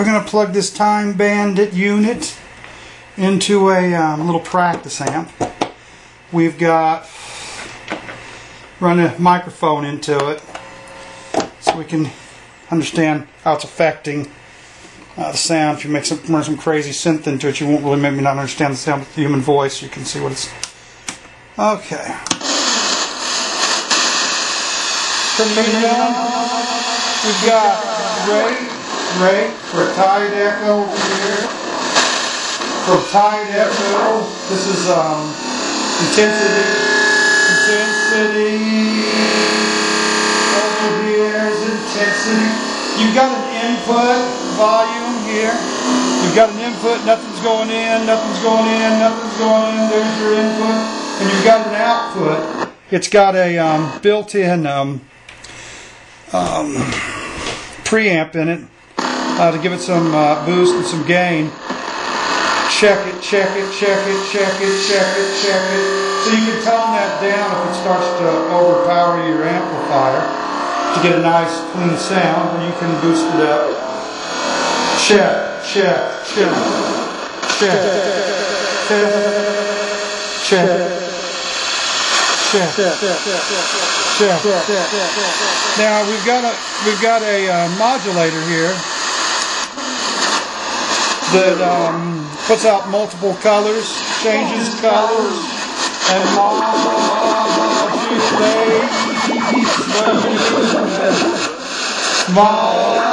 We're going to plug this Time Bandit unit into a um, little practice amp. We've got run a microphone into it so we can understand how it's affecting uh, the sound. If you make some run some crazy synth into it, you won't really maybe not understand the sound of the human voice. You can see what it's. Okay. We've got Ray, Ray for tied echo over here. For tied echo, this is um, intensity. Intensity. Over here is intensity. You've got an input volume here. You've got an input, nothing's going in, nothing's going in, nothing's going in. There's your input. And you've got an output. It's got a um, built-in um, um, preamp in it uh, to give it some uh, boost and some gain. Check it, check it, check it, check it, check it, check it. So you can tone that down if it starts to overpower your amplifier to get a nice clean sound, or you can boost it up. Check, check, check, check, check, check. Check. Check. Now we've got a we've got a uh, modulator here that um, puts out multiple colors, changes colors, and modulates. Modulation.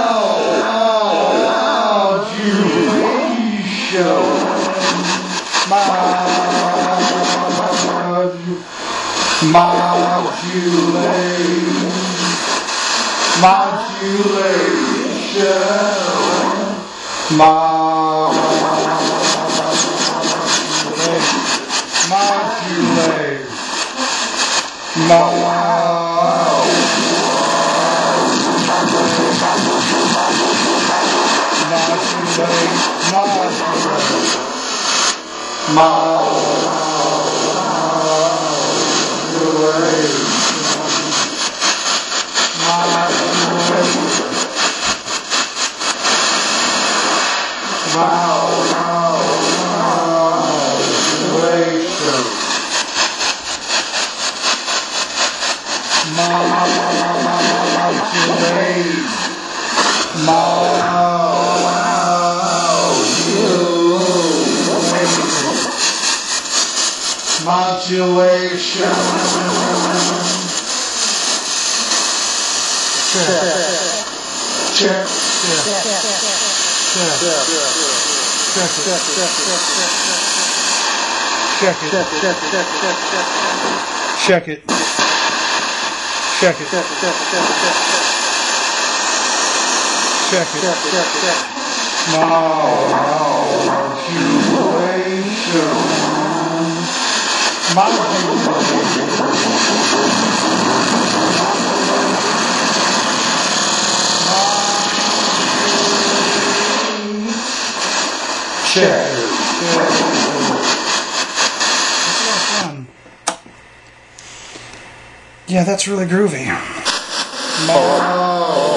Modulate, modulation, modulate, Ma. modulate, modulate, Modulation. Check. Check. Check Check it. Check it. Check it. Check it. Modulation. Check. Yeah, that's really groovy. Oh.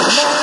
Modulation.